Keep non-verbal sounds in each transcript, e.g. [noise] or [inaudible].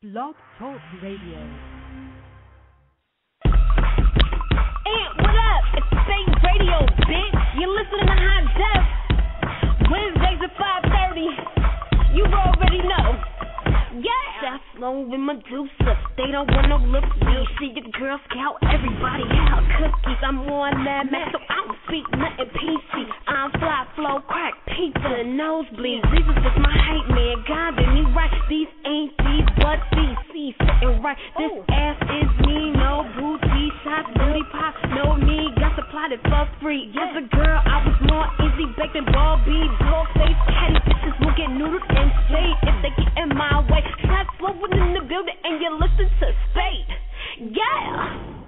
Blog Talk Radio. And what up? It's Spate Radio, bitch. You're listening to High Def. Wednesdays at 5.30. You already know. Yeah. Low with Medusa. They don't want no lip real. See the Girl Scout, everybody have cookies. I'm on that man, so I don't speak nothing PC. I'm fly, flow, crack, pizza, nosebleeds. This is my hype man. God did me right. These ain't these, but these. See, sitting right. This ass is me, no booty shots, booty pop. No me, got supplied it for free. Yes, a girl, I was more easy baked than ball beads. Dog face, catty get noodled and if they get in my way. The building and you listen to Spate. Yeah.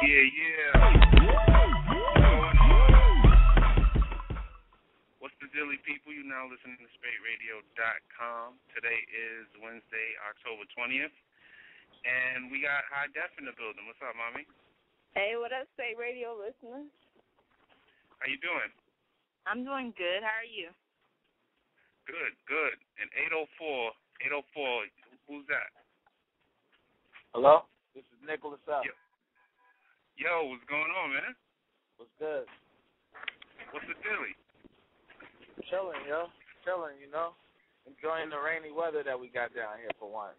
Yeah, yeah. What's the dilly, people? You now listening to SpateRadio.com. Today is Wednesday, October 20th, and we got High Def in the building. What's up, mommy? Hey, what up, Spate Radio listeners? How you doing? I'm doing good. How are you? Good, good. And 804, 804, who's that? Hello? This is Nickelus F. Yo. Yo, what's going on, man? What's good? What's the dilly? Chilling, yo. Chilling, you know. Enjoying the rainy weather that we got down here for once.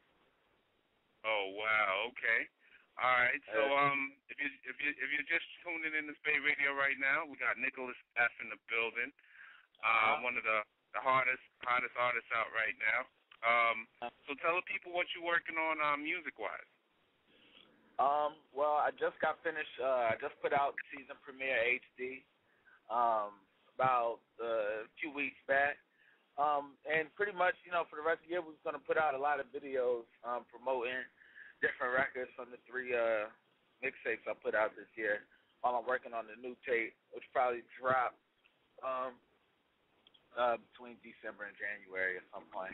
Oh wow, okay. All right, so Uh, um, if you if you if you're just tuning in to Spate Radio right now, we got Nickelus F in the building. Uh, Uh-huh. one of the the hardest hottest artists out right now. Um, so tell the people what you're working on, um, music wise. Um, well, I just got finished. Uh, I just put out season premiere HD um, about uh, a few weeks back. Um, and pretty much, you know, for the rest of the year, we're going to put out a lot of videos um, promoting different records from the three uh, mixtapes I put out this year. While I'm working on the new tape, which probably drop um, uh, between December and January at some point.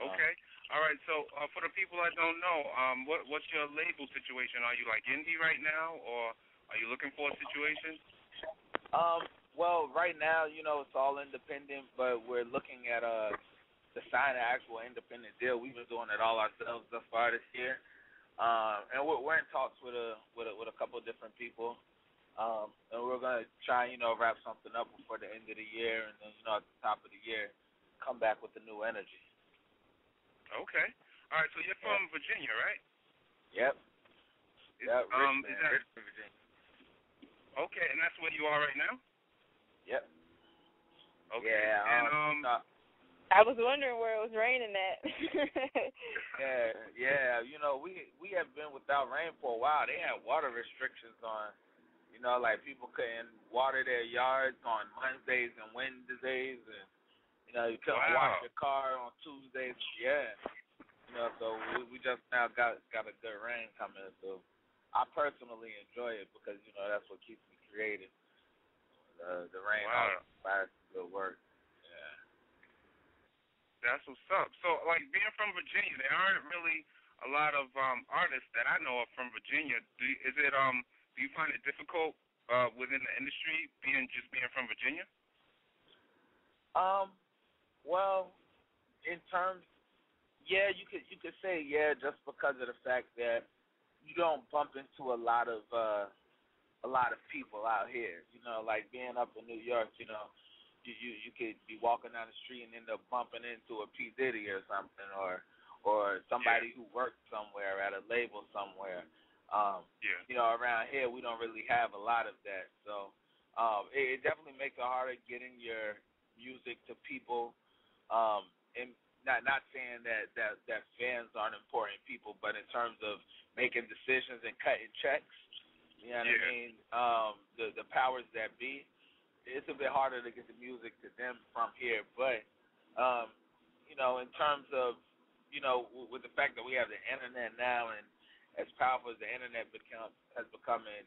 Okay. All right. So uh, for the people that don't know, um, what what's your label situation? Are you like indie right now, or are you looking for a situation? Um, well, right now, you know, it's all independent, but we're looking at uh to sign an actual independent deal. We've been doing it all ourselves thus far this year, um, and we're, we're in talks with a with a, with a couple of different people, um, and we're gonna try, you know, wrap something up before the end of the year, and then you know, at the top of the year, come back with a new energy. Okay. All right. So you're from Virginia, right? Yep. Is- Yep. um, is that Richmond, Virginia. okay? And that's where you are right now. Yep. Okay. Yeah. And um, uh, I was wondering where it was raining at. [laughs] Yeah, yeah. You know, we we have been without rain for a while. They had water restrictions on, you know, like people couldn't water their yards on Mondays and Wednesdays, and you know, you couldn't Wow. wash your car on Tuesdays. Yeah, you know, so we, we just now got got a good rain coming. So I personally enjoy it because you know that's what keeps me creative. The the rain Wow. inspires good work. Yeah. That's what's up. So, like being from Virginia, there aren't really a lot of um artists that I know of from Virginia. Do is it um do you find it difficult uh within the industry being just being from Virginia? Um, well, in terms, yeah, you could you could say yeah, just because of the fact that you don't bump into a lot of uh a lot of people out here. You know, like being up in New York, you know, you you you could be walking down the street and end up bumping into a P Diddy or something, or or somebody who worked somewhere at a label somewhere. Um, Yeah. you know, around here we don't really have a lot of that. So um it, it definitely makes it harder getting your music to people. Um and not not saying that, that that fans aren't important people, but in terms of making decisions and cutting checks, you know what I mean? Um the the powers that be, it's a bit harder to get the music to them from here. But um, you know, in terms of you know, w- with the fact that we have the internet now and as powerful as the internet become has become in,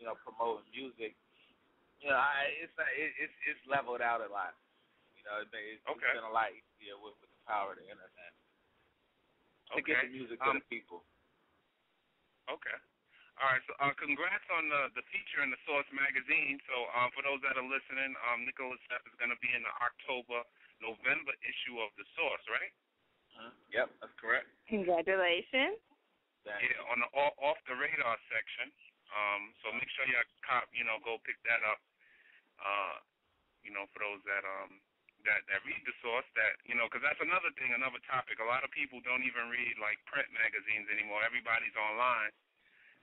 you know, promoting music, you know, I it's not, it, it's it's leveled out a lot. You know, it, it's, Okay. it's been a lot easier with, with the power of the internet to Okay. get the music to Um, the people. Okay. All right, so uh, congrats on the the feature in the Source magazine. So um, for those that are listening, um, Nickelus F is going to be in the October November issue of the Source, right? Mhm. Yep, that's correct. Congratulations. Thanks. Yeah, on the off, off the radar section. Um, so make sure you cop, you know, go pick that up. Uh, you know, for those that um that that read the source, that you know, because that's another thing, another topic. A lot of people don't even read like print magazines anymore. Everybody's online.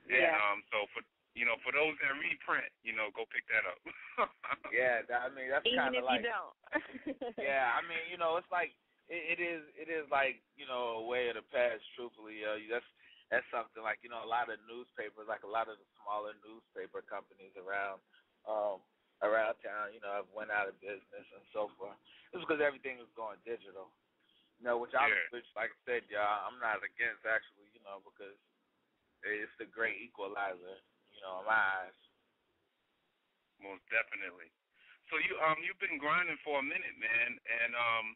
And Yeah. um, so for you know, for those that read print, you know, go pick that up. [laughs] Yeah, that, I mean that's kind of like Even if you don't. [laughs] yeah. I mean, you know, it's like it, it is. It is like you know a way of the past. Truthfully, uh, that's that's something like you know a lot of newspapers, like a lot of the smaller newspaper companies around um around town, you know, have went out of business and so forth. It's because everything is going digital. You know, which I'm, Yeah. which like I said, y'all, I'm not against actually, you know, because it's the great equalizer, you know, in my eyes. Most definitely. So you um you've been grinding for a minute, man, and um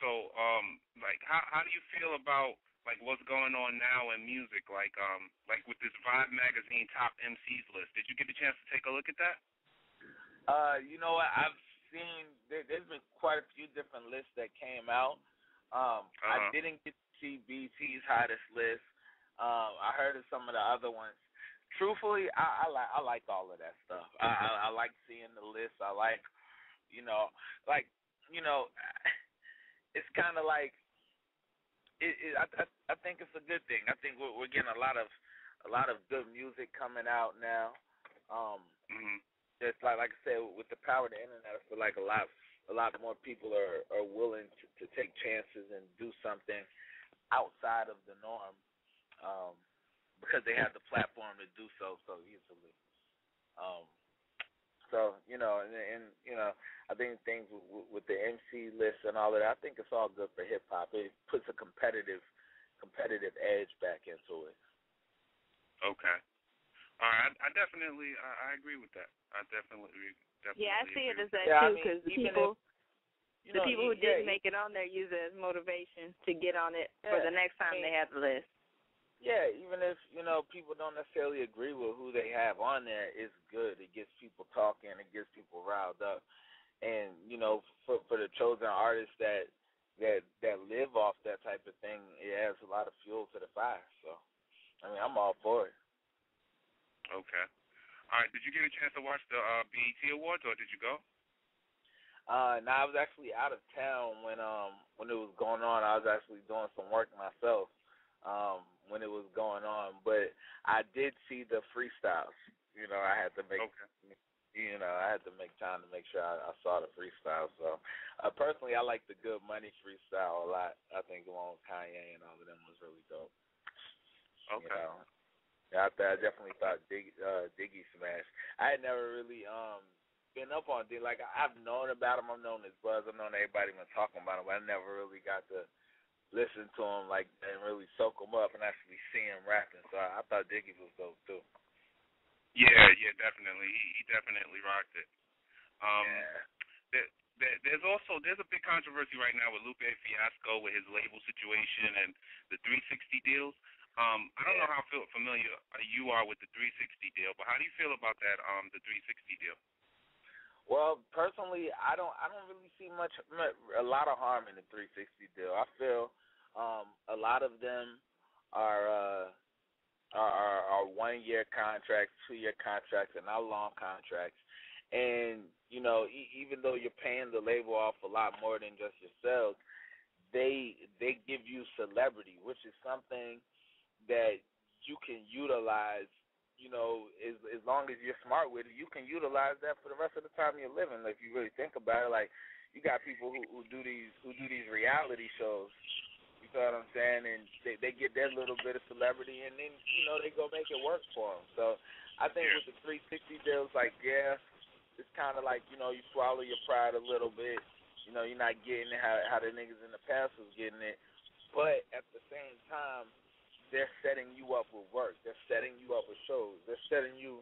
so um like how how do you feel about like what's going on now in music, like um like with this Vibe magazine top MCs list? Did you get a chance to take a look at that? Uh, you know what? I've seen there, there's been quite a few different lists that came out. Um, I Uh-huh. didn't get to see BT's hottest list. Um, I heard of some of the other ones. Truthfully, I, I like I like all of that stuff. I, I, I like seeing the list. I like, you know, like you know, [laughs] it's kind of like it. it I, I I think it's a good thing. I think we're, we're getting a lot of a lot of good music coming out now. Um, Mhm. just like like I said, with the power of the internet, I feel like a lot a lot more people are are willing to, to take chances and do something outside of the norm, um, because they have the platform to do so so easily. Um, so you know, and, and you know, I think things with, with the MC list and all of that, I think it's all good for hip hop. It puts a competitive competitive edge back into it. Okay. All right. I, I definitely I, I agree with that. I definitely definitely. yeah, I see it as that Yeah, I too, mean, because the even people, You the know, people who yeah, didn't make it on there use it as motivation to get on it for the next time I they have the list. Yeah, even if you know people don't necessarily agree with who they have on there, it's good. It gets people talking. It gets people riled up. And you know, for for the chosen artists that that that live off that type of thing, it adds a lot of fuel to the fire. So, I mean, I'm all for it. Okay. All right. Did you get a chance to watch the uh, BET Awards, or did you go? Uh, now I was actually out of town when um when it was going on. I was actually doing some work myself um when it was going on, but I did see the freestyles. You know, I had to make Okay. you know, I had to make time to make sure I, I saw the freestyle. So, uh, personally, I like the Good Money freestyle a lot. I think the one with Kanye and all of them was really dope. Okay. You know, I, I definitely thought Dig, uh, Diggy Smash. I had never really um been up on Diggy. Like I- I've known about him. I've known his buzz. I've known everybody been talking about him, but I never really got to listen to him like and really soak him up and actually see him rapping. So I, I thought Diggy was dope too. Yeah, yeah, definitely. He, he definitely rocked it. Um, yeah. there, there, there's also there's a big controversy right now with Lupe Fiasco with his label situation and the 360 deals. Um, I don't know how feel, familiar you are with the 360 deal, but how do you feel about that um the 360 deal? Well, personally, I don't I don't really see much a lot of harm in the 360 deal. I feel um a lot of them are uh are are, one year contracts, two year contracts, and not long contracts. And you know, e- even though you're paying the label off a lot more than just yourself, they they give you celebrity, which is something that you can utilize you know, as as long as you're smart with it, you can utilize that for the rest of the time you're living. If you really think about it, like you got people who who do these who do these reality shows. You know what I'm saying? And they they get their little bit of celebrity, and then you know they go make it work for them. So I think with the 360 deals, like yeah, it's kind of like you know you swallow your pride a little bit. You know, you're not getting it how how the niggas in the past was getting it, but at the same time they're setting you up with work. They're setting you up with shows. They're setting you.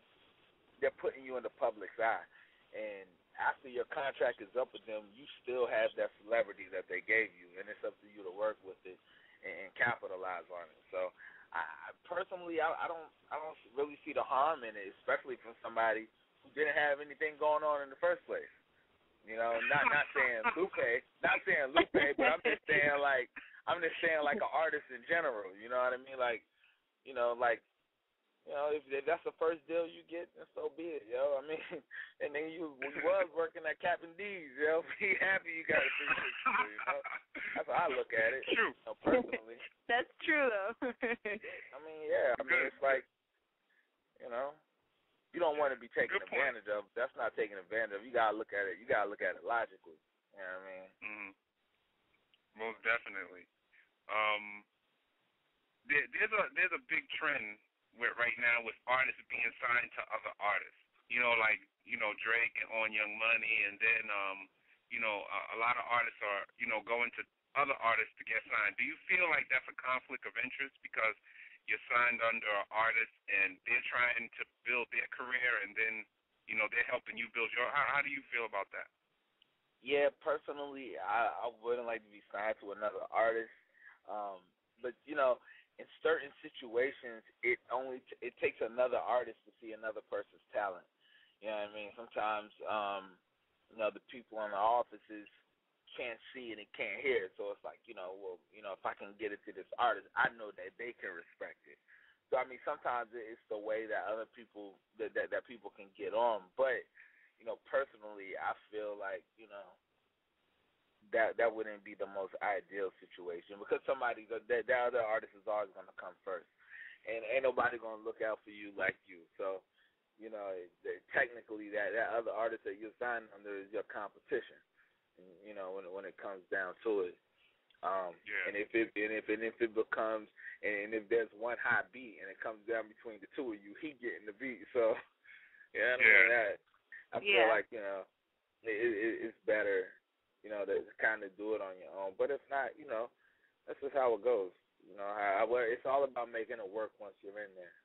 They're putting you in the public's eye. And after your contract is up with them, you still have that celebrity that they gave you, and it's up to you to work with it and, and capitalize on it. So, I personally, I, I don't I don't really see the harm in it, especially from somebody who didn't have anything going on in the first place. You know, not not saying [laughs] Lupe, not saying Lupe, but I'm just saying like I'm just saying like an artist in general. You know what I mean? Like, you know, like you know, if, if that's the first deal you get, then so be it, yo. I mean, [laughs] and then you, you was working at Captain D's, yo. [laughs] Be happy you got a 360, you know. That's how I look at it. True. You know, personally. [laughs] That's true though. I mean, yeah. I mean, it's like, you know, you don't want to be taken Good point. advantage of. That's not taking advantage of. You gotta look at it. You gotta look at it logically. You know what I mean? hmm Most definitely. Um, there, there's a there's a big trend with right now with artists being signed to other artists. You know, like you know Drake and On Young Money, and then um, you know a, a lot of artists are you know going to other artists to get signed. Do you feel like that's a conflict of interest because you're signed under an artist and they're trying to build their career, and then you know they're helping you build your? How, how do you feel about that? Yeah, personally, I, I wouldn't like to be signed to another artist. Um, but you know, in certain situations, it only t- it takes another artist to see another person's talent. You know what I mean? Sometimes, um, you know, the people in the offices can't see and they can't hear it. So it's like, you know, well, you know, if I can get it to this artist, I know that they can respect it. So I mean, sometimes it's the way that other people that that, that people can get on. But you know, personally, I feel like you know that that wouldn't be the most ideal situation because somebody that that other artist is always going to come first, and ain't nobody going to look out for you like you. So, you know, that technically that that other artist that you're signed under is your competition. You know, when when it comes down to it. Um, Yeah. and if it and if and if it becomes and if there's one hot beat and it comes down between the two of you, he getting the beat. So, you know what I mean? Yeah. That, I feel Yeah. like you know it, it, it's better, you know, to kind of do it on your own. But if not, you know, that's just how it goes. You know, how well, it's all about making it work once you're in there.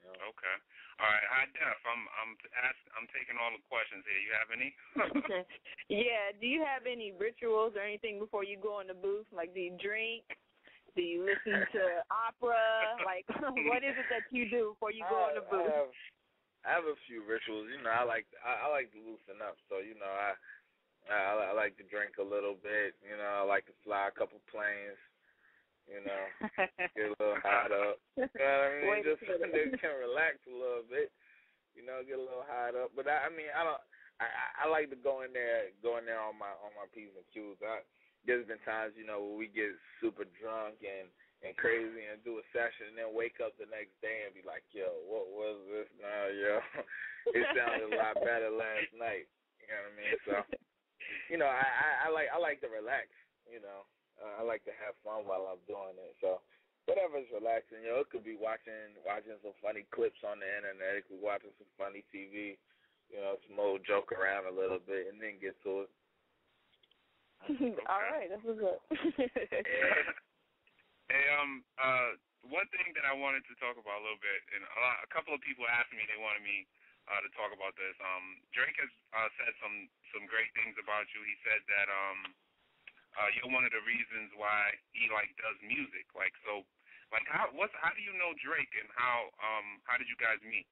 You know? Okay. All right. High def. I'm I'm ask, I'm taking all the questions here. You have any? [laughs] [laughs] yeah. Do you have any rituals or anything before you go in the booth? Like, do you drink? Do you listen to [laughs] opera? Like, what is it that you do before you go in the I, I booth? have, I have a few rituals. You know, I like I, I like to loosen up. So you know, I, I I like to drink a little bit. You know, I like to fly a couple planes. You know, [laughs] get a little hot up. You know what I mean? Wait Just so they [laughs] can relax a little bit. You know, get a little hot up. But I, I mean, I don't. I, I I like to go in there, go in there on my on my p's and q's. I, there's been times, you know, where we get super drunk and and crazy and do a session and then wake up the next day and be like, yo, what was this now, yo? [laughs] it sounded a lot better last night. You know what I mean? So, you know, I, I, I like I like to relax. You know, uh, I like to have fun while I'm doing it. So, whatever's relaxing. You know, it could be watching watching some funny clips on the internet. It could be watching some funny TV. You know, some old joke around a little bit and then get to it. [laughs] All right, that's what's up. [laughs] Hey, um, uh, one thing that I wanted to talk about a little bit, and a, lot, a couple of people asked me they wanted me uh, to talk about this. Um, Drake has uh, said some some great things about you. He said that um, uh, you're one of the reasons why he like does music. Like so, like how what's how do you know Drake and how um how did you guys meet?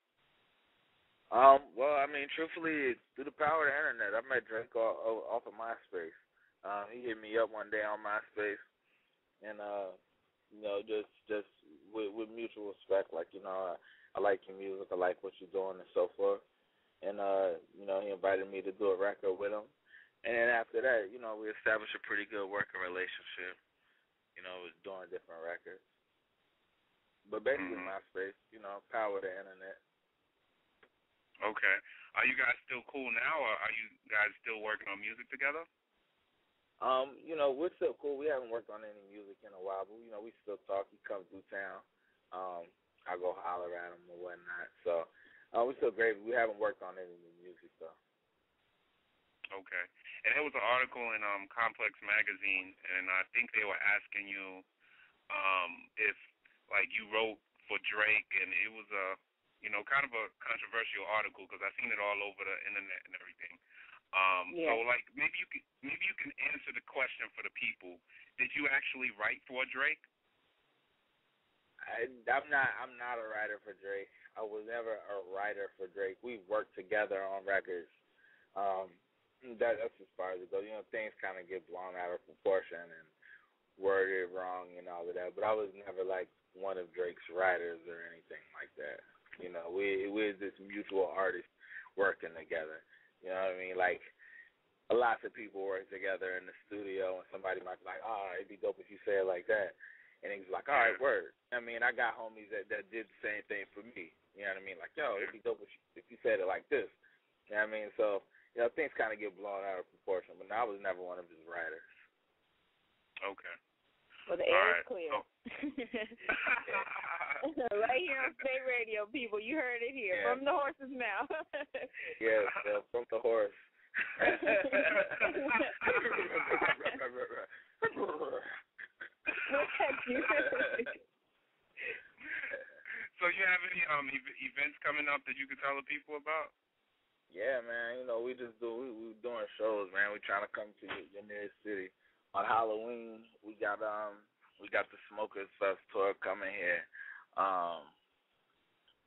Um, well, I mean, truthfully, through the power of the internet, I met Drake off, off of MySpace. Um, he hit me up one day on MySpace, and uh, you know, just just with, with mutual respect, like you know, I, I like your music, I like what you're doing, and so forth. And uh, you know, he invited me to do a record with him, and then after that, you know, we established a pretty good working relationship. You know, was doing different records, but basically Mhm. MySpace, you know, power the internet. Okay. Are you guys still cool now, or are you guys still working on music together? Um, you know, we're still cool. We haven't worked on any music in a while, but you know, we still talk. He comes through town. Um, I go holler at him or whatnot. So uh, we're still great. We haven't worked on any new music though. Okay. And there was an article in um Complex magazine, and I think they were asking you um if like you wrote for Drake, and it was a you know kind of a controversial article because I've seen it all over the internet and everything. Um, Yeah. So like maybe you can maybe you can answer the question for the people. Did you actually write for Drake? I, I'm not. I'm not a writer for Drake. I was never a writer for Drake. We worked together on records. Um, that that's as far as it goes. You know, things kind of get blown out of proportion and worded wrong and all of that. But I was never like one of Drake's writers or anything like that. You know, we we're just mutual artists working together. You know what I mean? Like a lot of people work together in the studio, and somebody might be like, "Oh, it'd be dope if you say it like that." And he's like, "All right, word." I mean, I got homies that that did the same thing for me. You know what I mean? Like, yo, it'd be dope if you, if you said it like this. You know what I mean? So, you know, things kind of get blown out of proportion. But I was never one of his writers. Okay. Well, the air right, is clear. so- [laughs] right here on Spate Radio, people. You heard it here Yeah. from the horse's mouth. Yes, uh, from the horse. [laughs] so you have any um ev- events coming up that you can tell the people about? Yeah, man. You know, we just do we we doing shows, man. We trying to come to your, your nearest city on Halloween. We got um we got the Smokers Fest tour coming here. Um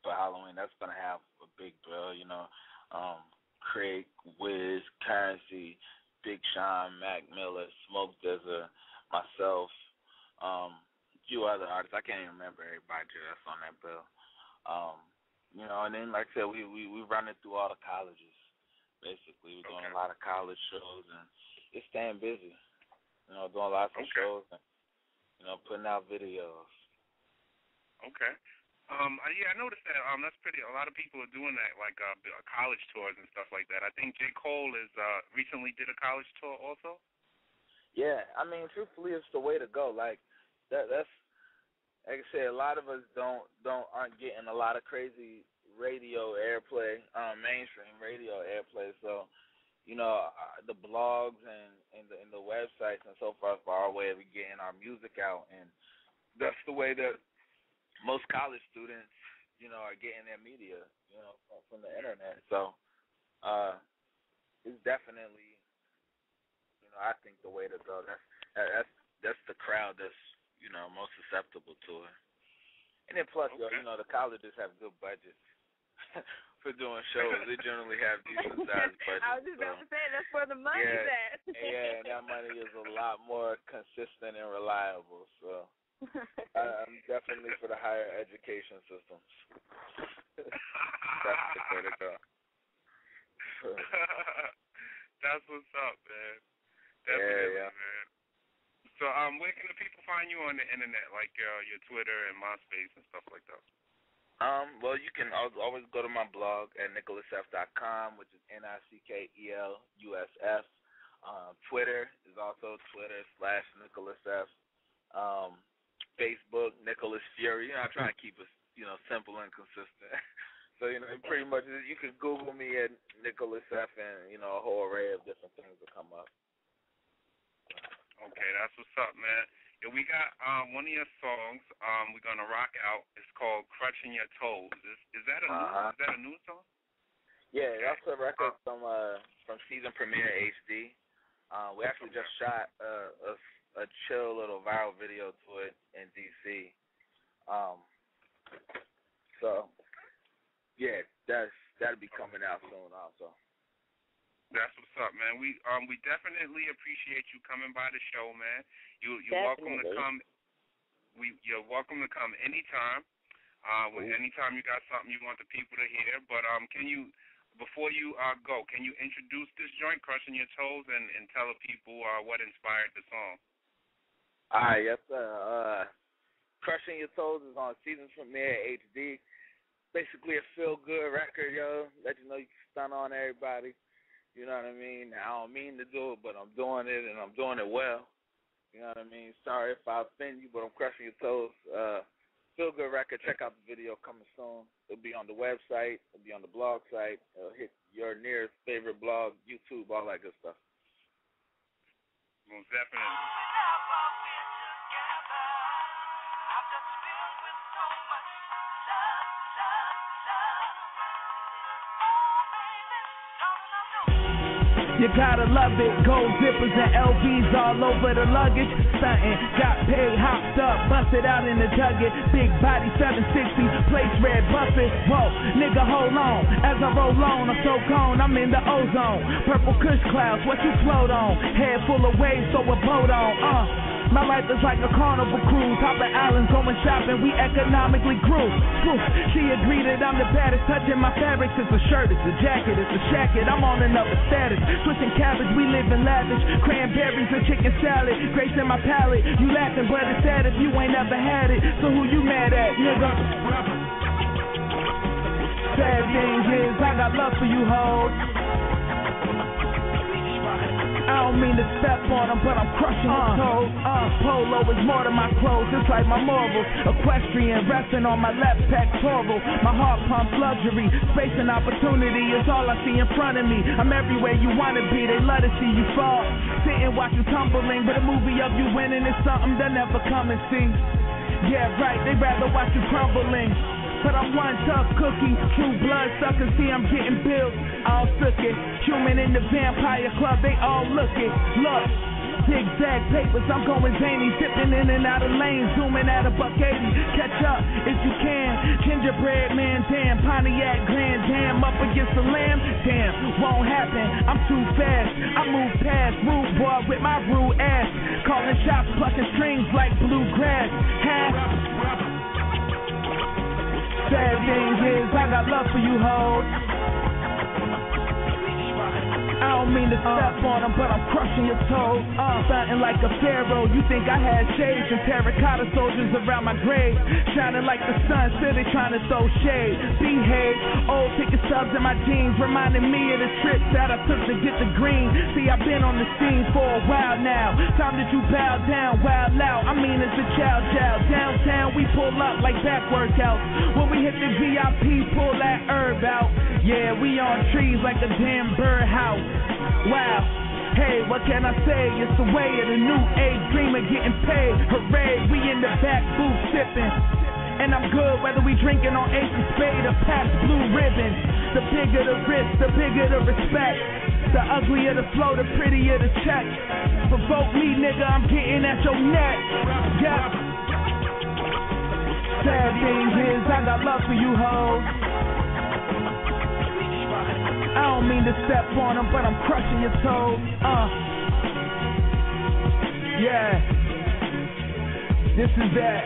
for Halloween. That's gonna have a big bill, you know. Um Craig, Wiz, Curren$y, Big Sean, Mac Miller, Smoke DZA, myself, um, a few other artists. I can't even remember everybody that's on that bill. Um, you know, and then like I said, we we we running through all the colleges. Basically, we're doing Okay. a lot of college shows and it's staying busy. You know, doing lots of Okay. shows and you know, putting out videos. Okay. Um, I- yeah, I noticed that. Um, that's pretty. A lot of people are doing that, like uh, college tours and stuff like that. I think J. Cole is uh recently did a college tour also. Yeah, I mean, truthfully, it's the way to go. Like that. That's like I said. A lot of us don't don't aren't getting a lot of crazy radio airplay, um, mainstream radio airplay. So, you know, uh, the blogs and and the and the websites and so forth are our way of getting our music out, and that's the way that most college students, you know, are getting their media, you know, from, the internet. So, uh, it's definitely I think the way to go. That's that's that's the crowd that's you know most susceptible to it. And then plus, yo, you know, the colleges have good budgets [laughs] for doing shows. They generally have decent [laughs] sized budgets. I was just about to say that's where the money's Yeah, at. yeah, and that money is a lot more consistent and reliable. So [laughs] I'm definitely for the higher education systems. that's the way to go. that's what's up, man. Yeah, Definitely, yeah. man. So, um, where can the people find you on the internet, like uh, your Twitter and MySpace and stuff like that? Um, well, you can always go to my blog at nickelusf.com, which is N I C K E L U S F. Um, Twitter is also Twitter slash Nickelus F. Um, Facebook, Nickelus Fury. You know, I try to keep it, you know, simple and consistent. [laughs] so, you know, pretty much you can Google me at Nickelus F. and, you know, a whole array of different things will come up. Okay, that's what's up, man. Yeah, we got um one of your songs. Um, we're gonna rock out. It's called "Crushing Your Toes." Is is that a new? Uh-huh. Is that a new song? Yeah, that's a record from uh from season premiere HD. Uh, we actually just shot uh, a a chill little viral video to it in DC. Um, so yeah, that's that'll be coming out soon also. That's what's up, man. We um we definitely appreciate you coming by the show, man. You you're welcome to come. We you're welcome to come anytime. Uh, with anytime you got something you want the people to hear. But um, can you before you uh go, can you introduce this joint, crushing your toes, and and tell the people uh what inspired the song? All right, yes sir. Uh, Crushing Your Toes is on season premiere HD. Basically a feel good record, yo. Let you know you can stun on everybody. You know what I mean? I don't mean to do it, but I'm doing it and I'm doing it well. You know what I mean? Sorry if I offend you, but I'm crushing your toes. Uh, feel good record. Check out the video coming soon. It'll be on the website. It'll be on the blog site. It'll hit your nearest favorite blog, YouTube, all that good stuff. Most definitely. You gotta love it. Gold zippers and LVs all over the luggage. Stunting, got paid, hopped up, busted out in the Dugget. Big body 760, place red buffet. Whoa, nigga, hold on. As I roll on, I'm so gone, I'm in the ozone. Purple kush clouds, what you float on? Head full of waves, so a boat on. Uh. My life is like a carnival cruise. Hopping islands, going shopping, we economically grew. She agreed that I'm the baddest. Touching my fabrics, it's a shirt, it's a jacket, it's a jacket. I'm on another status. Switching cabbage, we live in lavish. Cranberries and chicken salad, grace in my palate. You laughing, but it's sad if you ain't never had it. So who you mad at, nigga? Sad thing is, I got love for you, hoes. I don't mean to step on them, but I'm crushing uh, toes. Uh, polo is more than my clothes, it's like my morals. Equestrian, resting on my left pectoral. My heart pumps luxury, space and opportunity is all I see in front of me. I'm everywhere you wanna be, they love to see you fall. Sit and watch you tumbling, but a movie of you winning is something they'll never come and see. Yeah, right, they rather watch you crumbling. But I'm one tough cookie, true blood sucker. See, I'm getting built, all it. Human in the vampire club, they all looking. Look. Zigzag papers, I'm going zany, zipping in and out of lanes, zooming at a buck 80. Catch up if you can. Gingerbread man, damn, Pontiac Grand Dam up against the lamb, damn, won't happen. I'm too fast. I move past rude boy with my rude ass, calling shots, plucking strings like bluegrass. Half Sad thing is, I got love for you, hoes. I don't mean to step on them, but I'm crushing your toes. Uh, sounding like a pharaoh. You think I had shades and terracotta soldiers around my grave. Shining like the sun, still they trying to throw shade. Behave, old ticket stubs in my jeans, reminding me of the trips that I took to get the green. See, I've been on the scene for a while now. Time that you bow down, wild out. I mean, it's a chow chow. Downtown, we pull up like back workouts. When we hit the VIP, pull that herb out. Yeah, we on trees like a damn birdhouse. Wow. Hey, what can I say? It's the way of the new age dreamer getting paid. Hooray, we in the back booth sipping. And I'm good whether we drinking on Ace of Spade or Pabst Blue Ribbon. The bigger the risk, the bigger the respect. The uglier the flow, the prettier the check. Provoke me, nigga, I'm getting at your neck. Yeah. Sad thing is, I got love for you, hoes. I don't mean to step on them, but I'm crushing your toes. Uh. Yeah. This is that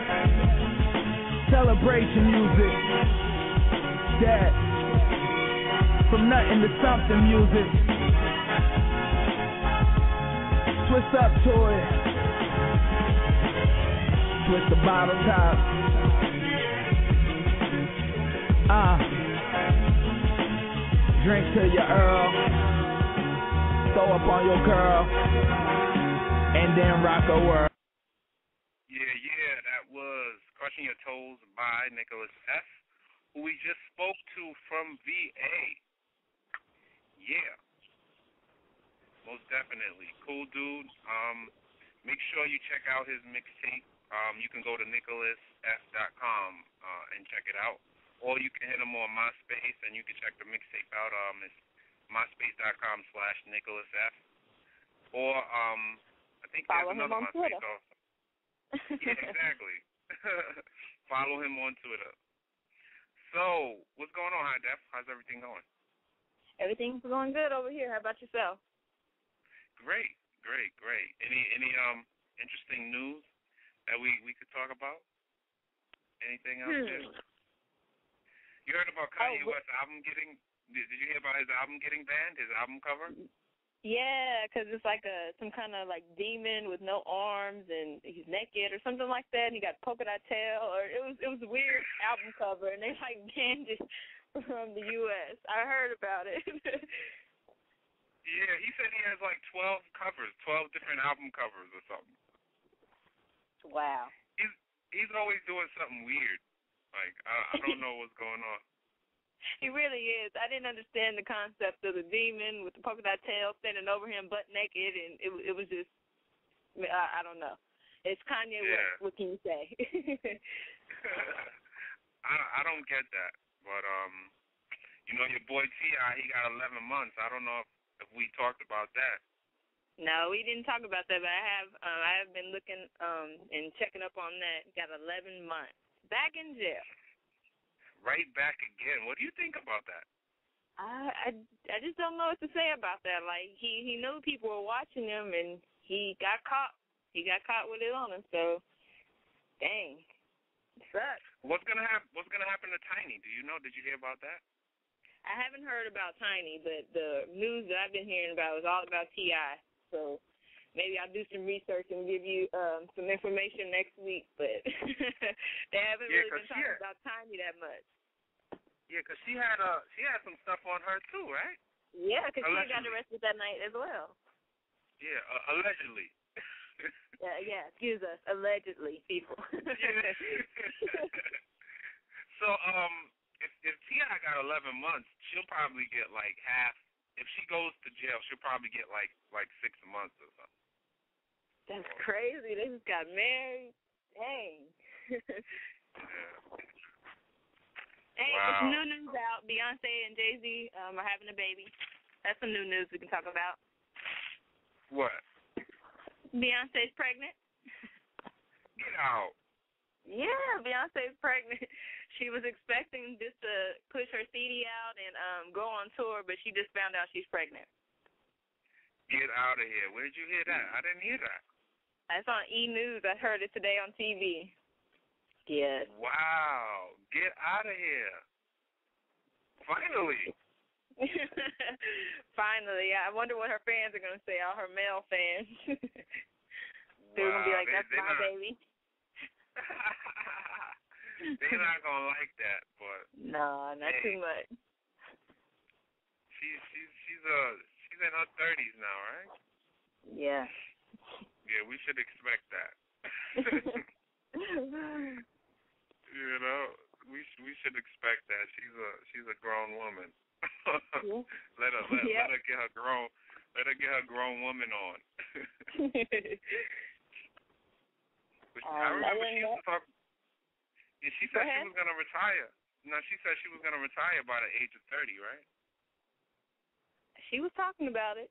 celebration music. That from nothing to something music. Twist up to it. Twist the bottle top. Ah. Uh. Drink to your Earl. Throw up on your girl. And then rock a world. Yeah, yeah, that was Crushing Your Toes by Nickelus F., who we just spoke to from VA. Yeah. Most definitely. Cool dude. Um, make sure you check out his mixtape. Um, you can go to nickelusf.com uh, and check it out or you can hit him on MySpace and you can check the mixtape out. Um, it's myspace.com slash Nickelus F. Or um, I think Follow there's another him on MySpace Twitter. also. yeah, exactly. [laughs] Follow him on Twitter. So, what's going on, High Def? How's everything going? Everything's going good over here. How about yourself? Great, great, great. Any any um interesting news that we we could talk about? Anything else? Hmm. there? You heard about Kanye Oh, West's album getting? Did, you hear about his album getting banned? His album cover? Yeah, 'cause it's like a some kind of like demon with no arms and he's naked or something like that. And he got polka dot tail, or it was it was a weird [laughs] album cover, and they like banned it from the U.S. I heard about it. [laughs] Yeah, he said he has like twelve covers, twelve different album covers or something. wow. He's he's always doing something weird. Like I, I don't know what's going on. [laughs] He really is. I didn't understand the concept of the demon with the polka dot tail standing over him butt naked, and it it was just I, I don't know. It's Kanye Yeah. West. What can you say? [laughs] [laughs] I I don't get that, but um, you know your boy T.I., he got eleven months. I don't know if if we talked about that. No, we didn't talk about that, but I have um, I have been looking um and checking up on that. Got 11 months back in jail. Right back again. What do you think about that? I I I just don't know what to say about that. Like he he knew people were watching him, and he got caught. He got caught with it on him. So, dang, it sucks. What's gonna happen? What's gonna happen to Tiny? Do you know? Did you hear about that? I haven't heard about Tiny, but the news that I've been hearing about was all about Ti. So maybe I'll do some research and give you um some information next week. But [laughs] they haven't Yeah, really been talking she- about Tiny that much. Yeah, 'cause she had uh she had some stuff on her too, right? Yeah, because she got arrested that night as well. Yeah, uh, allegedly. [laughs] Yeah, yeah. Excuse us. Allegedly, people. [laughs] so um, if if T.I. got 11 months, she'll probably get like half. If she goes to jail, she'll probably get like like six months or something. That's crazy. They just got married. Dang. [laughs] Hey, Wow. it's new news out. Beyonce and Jay Z um, are having a baby. That's some new news we can talk about. What? Beyonce's pregnant. Get out. Yeah, Beyonce's pregnant. [laughs] She was expecting just to push her CD out and um go on tour, but she just found out she's pregnant. Get out of here. Where did you hear that? I didn't hear that. That's on E News. I heard it today on TV. Yeah. Wow. Get out of here. Finally. [laughs] Finally, I wonder what her fans are gonna say. All her male fans. [laughs] They're gonna be like, "That's they my not- baby." [laughs] They're not gonna like that, but No, not Hey. too much. She's she's she's uh she's in her thirties now, right? Yeah. Yeah, we should expect that. [laughs] you know, we we should expect that. She's a she's a grown woman. Yeah. [laughs] let her let, Yeah. let her get her grown let her get her grown woman on. [laughs] But I Um, remember other she used to talk. Yeah, she said she was gonna retire. No, she said she was gonna retire by the age of thirty, right? she was talking about it,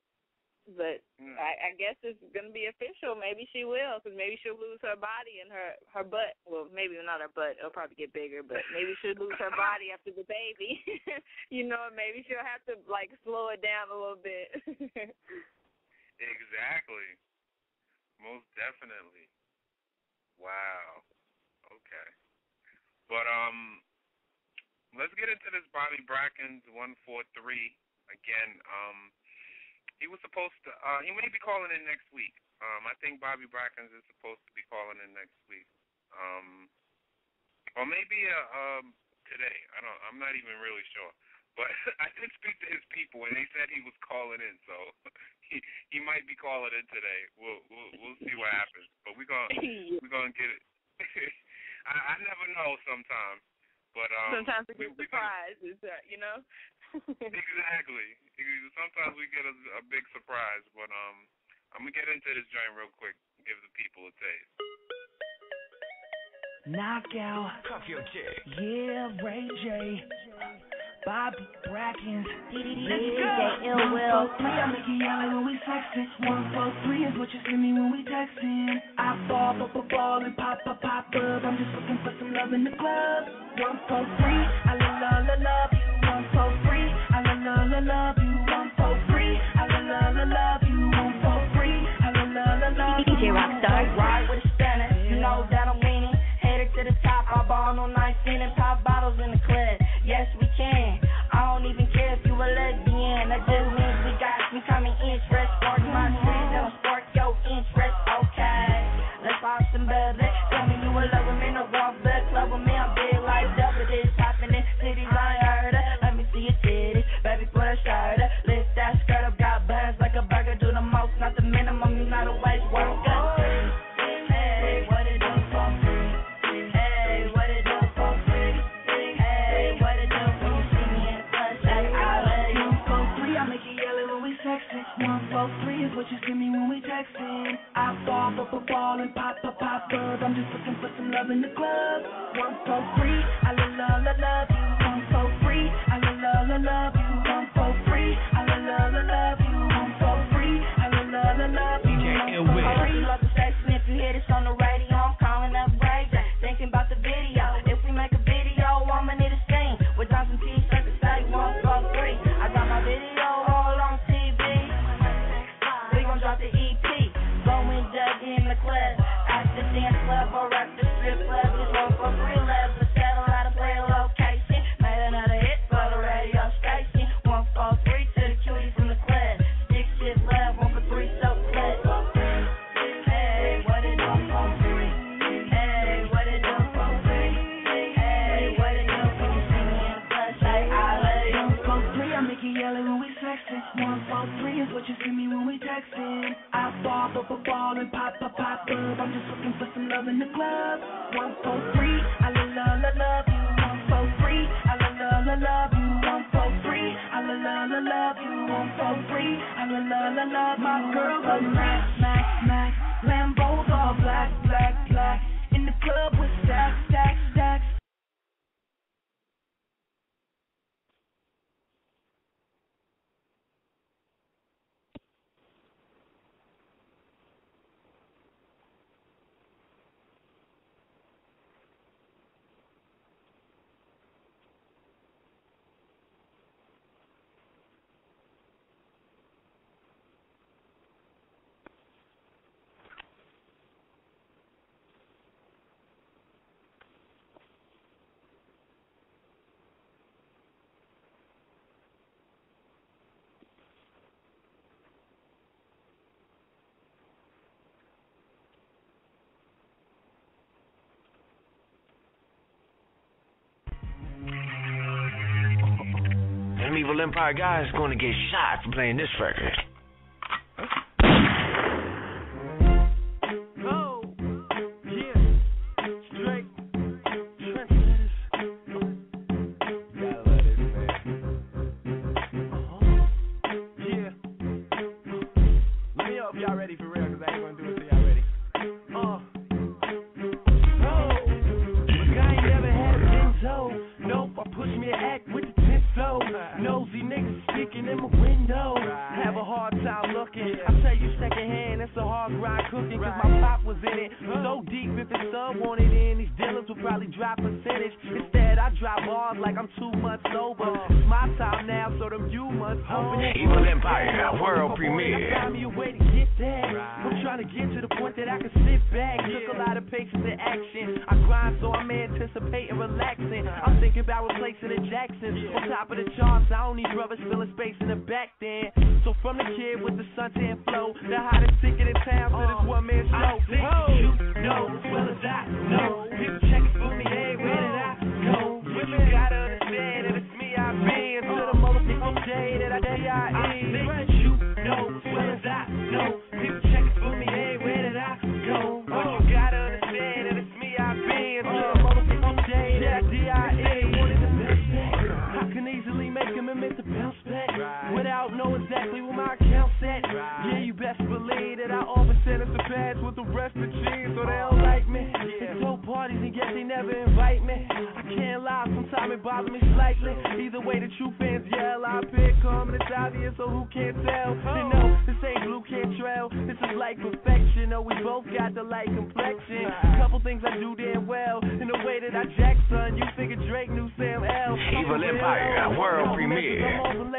but Mm. I, I guess it's gonna be official. Maybe she will, because maybe she'll lose her body and her her butt. Well, maybe not her butt. It'll probably get bigger, but maybe she'll lose her body after the baby. [laughs] you know, maybe she'll have to like slow it down a little bit. [laughs] Exactly. Most definitely. Wow. Okay. But um let's get into this Bobby Brackins one four three again. Um he was supposed to uh he may be calling in next week. Um I think Bobby Brackins is supposed to be calling in next week. Um or maybe uh um today. I don't I'm not even really sure. But [laughs] I did speak to his people and they said he was calling in, so [laughs] he he might be calling in today. We'll we'll we'll see what happens. But we're gonna [laughs] we're gonna get it. I I never know sometimes. But um Sometimes it we, gets we gonna- surprises, uh, you know. [laughs] Exactly. Sometimes we get a, a big surprise, but um, I'm gonna get into this joint real quick. Give the people a taste. Knockout. Cuff your chick. Yeah, Ray J. Bobby Brackins. Let's go. One, four, three, I make it yellow when we sexin'. One, four, three is what you send me when we textin'. I fall, pop, pop, ball, and pop, pop, pop up. I'm just looking for some love in the club. One, four, three, I love, love, love, love you. One, four, three, I love, love, love, love you. One, four, three, I love, love, love, love you. One, four, three, I love, love, love, love you. DJ Rockstar. Ride with a spanner, you know that I'm winning. Headed to the top, I ball no nice in and love, love, love my girl. But Mac, Them Evil Empire guys is going to get shot for playing this record. So deep, if his son wanted in, these dealers would probably drop percentage. Instead, I drop bars like I'm two months sober. It's my time now, so them you must open it. Evil Empire world premiere. Find me a way to get there. I'm trying to get to the point that I can sit back. Took a lot of patience and action. I grind, so I'm anticipating relaxing. I'm thinking about replacing the Jacksons on top of the charts. I don't need brothers filling space in the back then. So from the kid with the suntan flow, the hottest ticket in town to this uh, one man show. You know as well as I know. People checking for me, hey, where did I go? But you gotta I day lie, sometimes it bothers me slightly. Either way, the true fans yell, I pick come and it's obvious, so who can't tell? They know this ain't blue can't trail. This is like perfection. Oh, we both got the light complexion. A couple things I do damn well. In the way that I jack son, you figure Drake knew Sam L. Evil Empire world premiere. I'm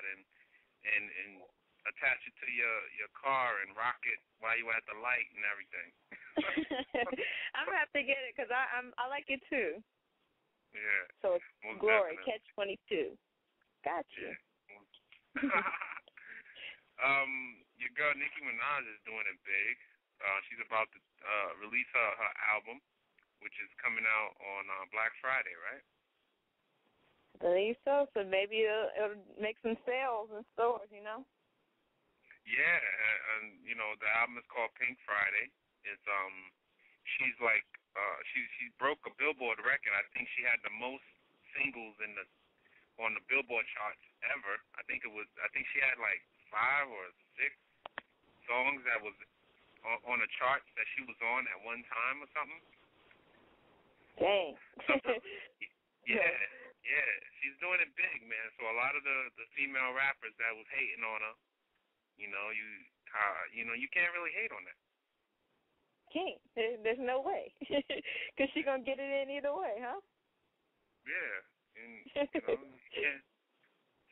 and and and attach it to your your car and rock it while you at the light and everything. [laughs] I'm gonna have to get it 'cause I I'm I like it too. Yeah, So it's Glory definitely. Catch Twenty Two. Got you. Yeah. [laughs] um, your girl Nicki Minaj is doing it big. Uh, she's about to uh, release her her album, which is coming out on uh, Black Friday, right? Believe so. So maybe it'll, it'll make some sales in stores. You know. Yeah, and, and you know the album is called Pink Friday. It's um, she's like uh, she she broke a Billboard record. I think she had the most singles in the on the Billboard charts ever. I think it was I think she had like five or six songs that was on, on the charts that she was on at one time or something. Dang. [laughs] Yeah, yeah, she's doing it big, man. So a lot of the the female rappers that was hating on her, you know, you uh, you know, you can't really hate on that. Can't. There's no way. [laughs] 'Cause she gonna get it in either way, huh? Yeah, and you know, you can't.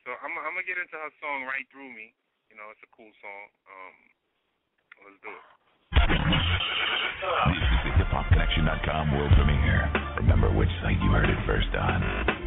So I'm I'm gonna get into her song "Right Through Me." You know, it's a cool song. Um, let's do it. This is the hiphopconnection.com world premiere. Remember which site you heard it first on.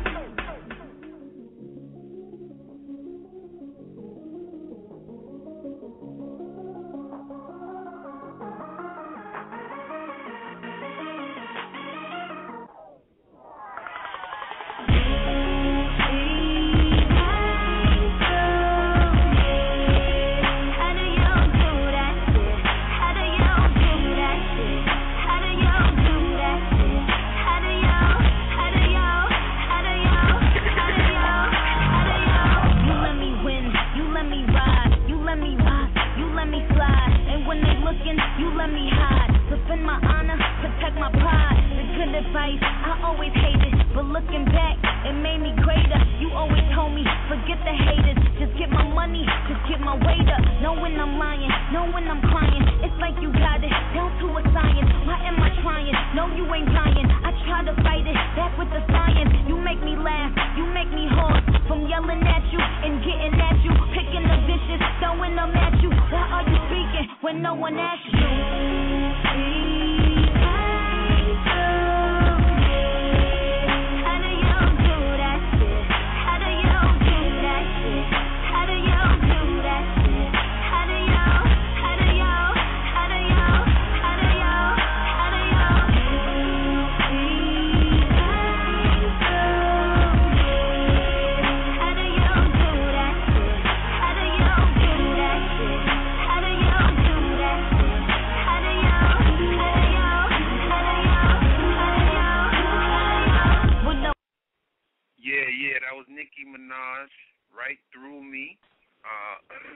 when no one asks you.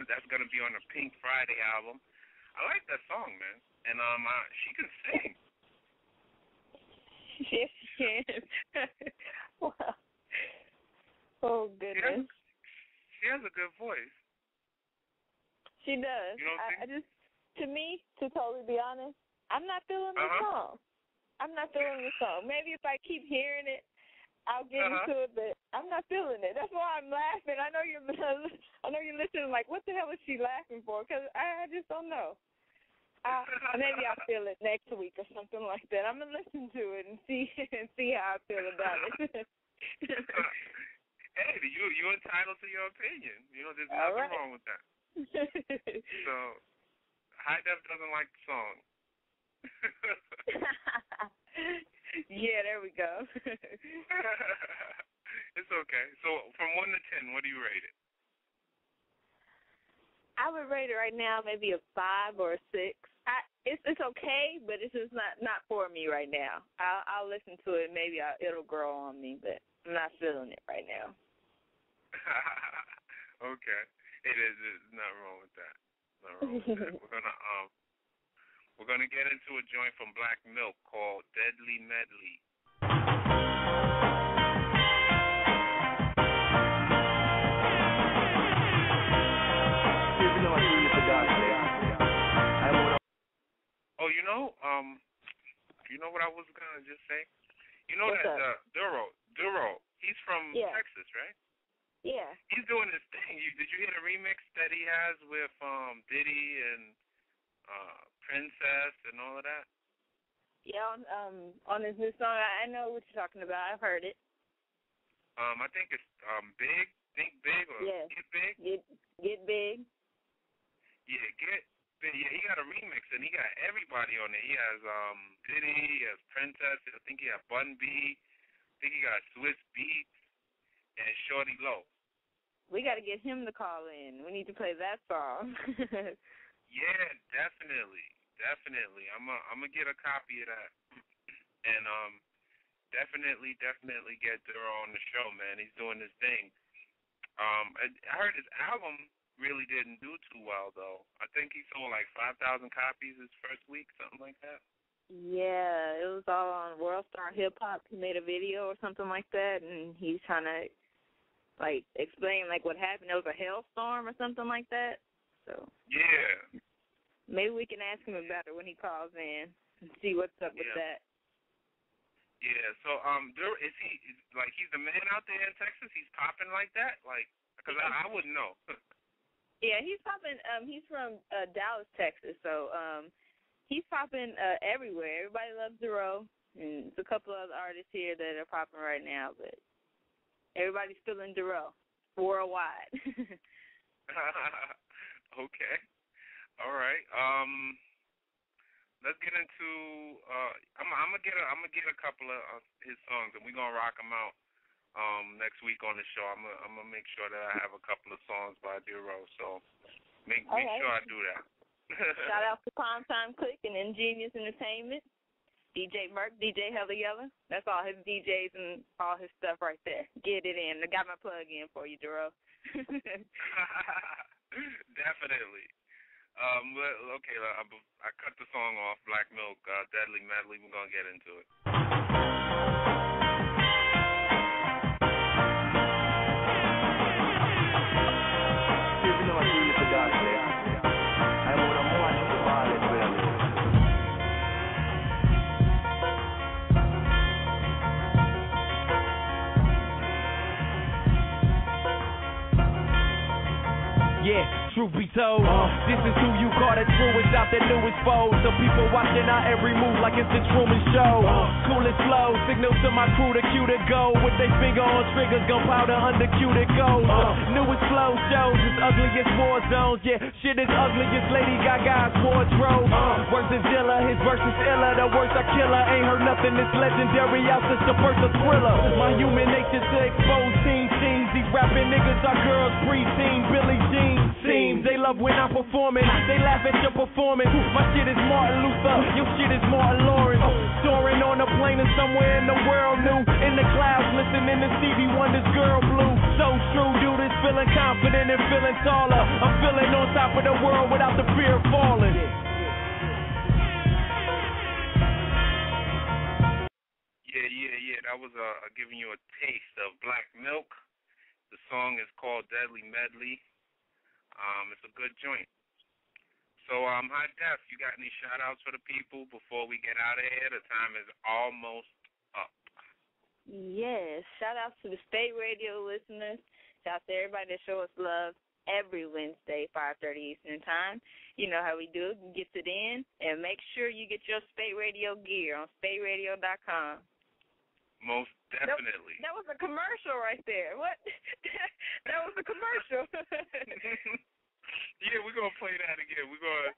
That's gonna be on the Pink Friday album. I like that song, man, and um, uh, she can sing. Yes, [laughs] she can. [laughs] wow. Oh She has, goodness. she has a good voice. She does. You don't I, I just, to me, to totally be honest, I'm not feeling the Uh-huh. song. I'm not feeling the [laughs] song. Maybe if I keep hearing it, I'll get Uh-huh. into it, but I'm not feeling it. That's why I'm laughing. I know you're, [laughs] I know you're listening. Like, what the hell is she laughing for? Because I, I just don't know. I, [laughs] maybe I'll feel it next week or something like that. I'm gonna listen to it and see [laughs] and see how I feel about it. hey, you you're entitled to your opinion. You know, there's nothing right. wrong with that. So, High Def doesn't like the song. Yeah, there we go. [laughs] it's okay. So, from one to ten, what do you rate it? I would rate it right now maybe a five or a six. I, it's it's okay, but it's just not not for me right now. I'll I'll listen to it. Maybe I'll, it'll grow on me, but I'm not feeling it right now. [laughs] okay, it is. There's nothing wrong with that. Nothing wrong with that. [laughs] We're gonna um, we're gonna get into a joint from Black Milk called Deadly Medley. Oh, you know, um, you know what I was gonna just say? You know What's that up? uh, Dorrough, Dorrough, he's from Yeah. Texas, right? Yeah. He's doing his thing. You, did you hear the remix that he has with um Diddy and uh Princess and all of that? Yeah, on um on his new song, I, I know what you're talking about. I've heard it. Um, I think it's um Big, Think Big or Yeah. Get Big. Get get big. Yeah, Get Big. Yeah, he got a remix and he got everybody on it. He has um Diddy, he has Princess. I think he has Bun B. I think he got Swizz Beatz and Shawty Lo. We got to get him to call in. We need to play that song. [laughs] Yeah, definitely, definitely. I'm a, I'm gonna get a copy of that, [clears throat] and um, definitely, definitely get Dorrough on the show, man. He's doing his thing. Um, I, I heard his album really didn't do too well though. I think he sold like five thousand copies his first week, something like that. Yeah, it was all on World Star Hip Hop. He made a video or something like that, and he's trying to like explain like what happened. It was a hailstorm or something like that. So Yeah, maybe we can ask him about it when he calls in and see what's up with that. yeah. So um, Dorrough, is he is, like he's the man out there in Texas? He's popping like that, like because I, I wouldn't know. [laughs] Yeah, he's popping. Um, he's from uh, Dallas, Texas. So um, he's popping uh, everywhere. Everybody loves Dorrough, and there's a couple other artists here that are popping right now. But everybody's feeling Dorrough worldwide. [laughs] [laughs] okay. All right. Um, let's get into. Uh, I'm, I'm gonna get. A, I'm gonna get a couple of uh, his songs, and we're gonna rock them out. Um, next week on the show, I'm gonna, I'm gonna make sure that I have a couple of songs by Dorrough. So make make sure I do that. [laughs] Shout out to Prime Time Click and Ingenious Entertainment. DJ Merck, DJ Hella Yella. That's all his DJs and all his stuff right there. Get it in. I got my plug in for you, Dorrough. [laughs] [laughs] Definitely. Um, okay, I, I cut the song off, Black Milk, uh, Deadly Medley. We're gonna get into it. Truth be told, this is who you call the truest out the newest foes. The people watching our every move like it's the Truman Show. Cool and slow, signal to my crew to cue to go. With their finger on triggers, gunpowder under cue to go. Newest flow shows, it's ugly as war zones. Yeah, shit is as Lady Gaga's wardrobe. Worse than Dilla, his verse is iller. The worst I killer, ain't heard nothing that's legendary out since the first of Thriller. My human nature to expose. These rapping niggas are girls, preteen, Billie Jean. Seems they love when I'm performing. They laugh at your performance. My shit is Martin Luther, your shit is Martin Lawrence. Soaring on a plane and somewhere in the world new. In the clouds, listening to Stevie Wonder's Girl Blue. So true, dude is feeling confident and feeling taller. I'm feeling on top of the world without the fear of falling. Yeah, yeah, yeah. That was uh, giving you a taste of Black Milk. The song is called Deadly Medley. Um, it's a good joint. So, um, High Def, you got any shout outs for the people before we get out of here? The time is almost up. Yes, shout out to the Spate Radio listeners. Shout out to everybody that show us love every Wednesday, 5:30 Eastern Time. You know how we do it. Get it in, and make sure you get your Spate Radio gear on spateradio.com. Most definitely. That, that was a commercial right there. What? [laughs] that was a commercial. [laughs] yeah, we're gonna play that again. We're gonna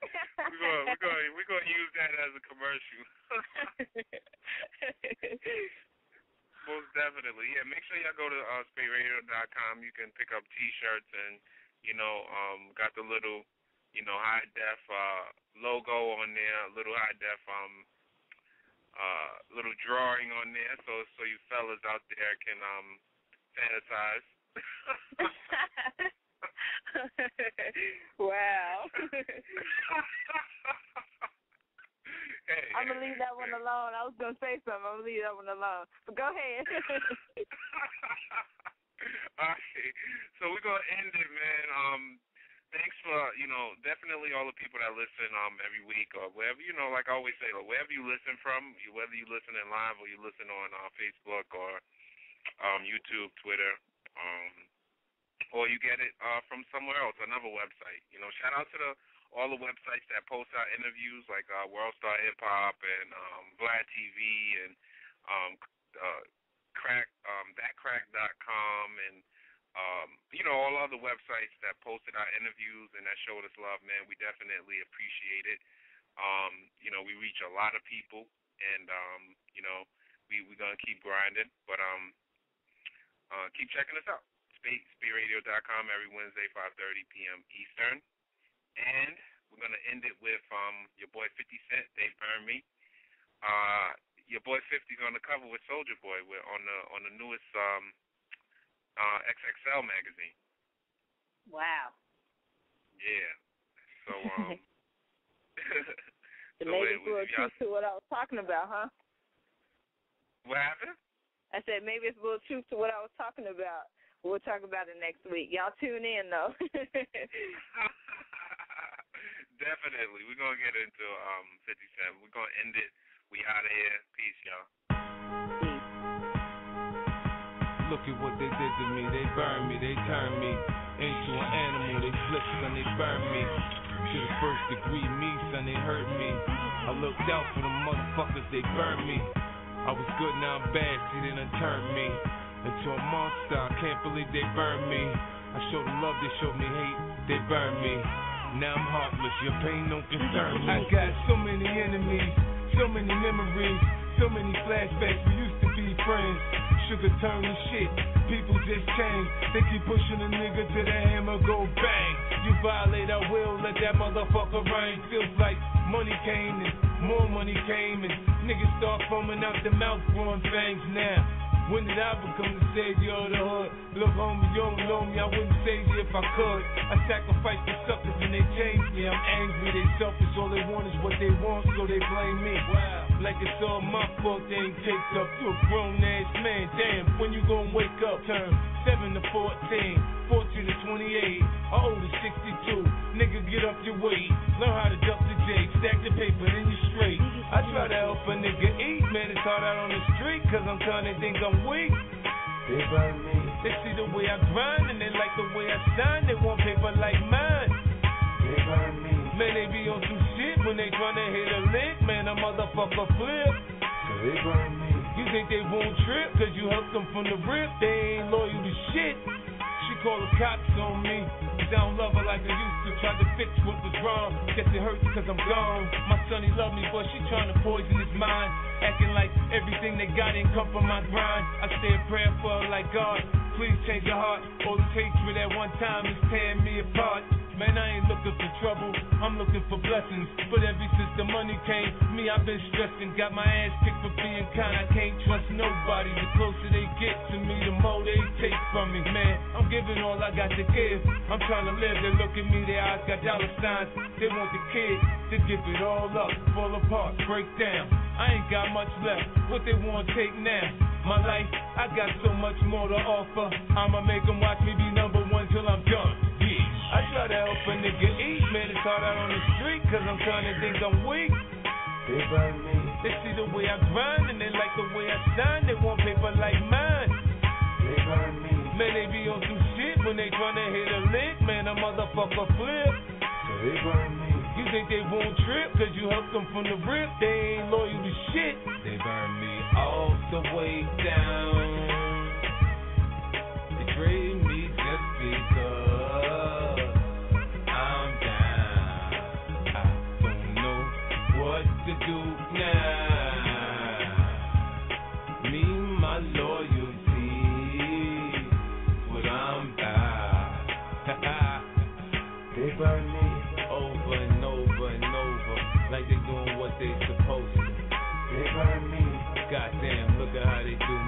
we're gonna we're gonna we're gonna use that as a commercial. [laughs] Most definitely, yeah. Make sure y'all go to uh, spateradio.com. You can pick up T-shirts and you know um got the little you know high def uh logo on there, little high def um uh little drawing on there, so so you fellas out there can um fantasize. [laughs] wow. [laughs] hey, I'm gonna leave that one alone. I was gonna say something. I'm gonna leave that one alone. But go ahead. [laughs] all right, so we're gonna end it, man. Um, thanks for you know definitely all the people that listen um every week or wherever you know like I always say like, wherever you listen from, whether you listen in live or you listen on uh, Facebook or um YouTube, Twitter, um, or you get it uh from somewhere else, another website. You know, shout out to the all the websites that post our interviews like uh, World Star Hip Hop and um, Vlad TV and um, uh, Crack um, ThatCrack.com and um, you know all other websites that posted our interviews and that showed us love. Man, we definitely appreciate it. Um, you know, we reach a lot of people, and um, you know, we we're gonna keep grinding, but um, uh, keep checking us out. Speed, spateradio.com every Wednesday, 5:30 p.m. Eastern. And we're gonna end it with um your boy 50 Cent, They Burn Me. Uh, your boy 50's on the cover with Soulja Boy. We're on the on the newest um uh XXL magazine. wow. Yeah. So [laughs] um. The [laughs] so it's a truth to what I was talking about, huh? what happened? I said maybe it's a little truth to what I was talking about. We'll talk about it next week. Y'all tune in though. [laughs] Definitely. We're gonna get into um 50 Cent. We're gonna end it. We out of here. Peace, y'all. Look at what they did to me. They burned me. They turned me into an animal. They flipped, son. They burned me. To the first degree, me, son. They hurt me. I looked out for the motherfuckers. They burned me. I was good, now I'm bad. See, they done turned me into a monster. I can't believe they burned me. I showed them love. They showed me hate. They burned me. Now I'm heartless. Your pain don't concern me. I got so many enemies, so many memories, so many flashbacks. We used to be friends. Sugar turning shit. People just change. They keep pushing a nigga to the hammer go bang. You violate our will, let that motherfucker rain. Feels like money came and more money came and niggas start foaming out the mouth, growing fangs now. When did I become the savior of the hood? Look, homie, you don't know me, I wouldn't save you if I could. I sacrifice for suckers and they change me. I'm angry, they selfish, all they want is what they want, so they blame me. Wow. Like it's all my fault, they ain't taped up. You a grown ass man, damn, when you gonna wake up? Turn 7 to 14, 14 to 28, how old is 62? Nigga, get up your weight, learn how to duck the J, stack the paper, then you straight. I try to help a nigga eat, man, it's hard out on the street, cause I'm trying to think I'm weak. They burn me. They see the way I grind and they like the way I shine. They want paper like mine. They burn me. Man, they be on some shit when they tryna hit a lick. Man, a motherfucker flip. They burn me. You think they won't trip cause you helped them from the rip? They ain't loyal to shit. She call the cops on me. Cause I don't love her like I used to. Tried to fix what was wrong. Guess it hurts cause I'm gone. My son, he love me, but she trying to poison his mind. Acting like everything they got ain't come from my grind. I stay in prayer for her like God. please change your heart. All it takes for that one time is tearing me apart. Man, I ain't looking for trouble, I'm looking for blessings. But ever since the money came, me, I've been stressing. Got my ass kicked for being kind, I can't trust nobody. The closer they get to me, the more they take from me. Man, I'm giving all I got to give. I'm trying to live, they look at me, their eyes got dollar signs. They want the kid to give it all up, fall apart, break down. I ain't got much left, what they want take now. My life, I got so much more to offer. I'ma make them watch me be number one till I'm done. Try to help a nigga eat, man. It's hard out on the street, cause I'm trying to think I'm weak. They burn me. They see the way I grind and they like the way I shine. They want paper like mine. They burn me. Man, they be on some shit when they tryna hit a lick. Man, a motherfucker flip. They burn me. You think they won't trip cause you helped them from the rip? They ain't loyal to shit. They burn me all the way down. They trade me just because. To do now. Me, my loyalty, what I'm about. [laughs] they burn me over and over and over, like they're doing what they supposed to. They burn me. Goddamn, look at how they do.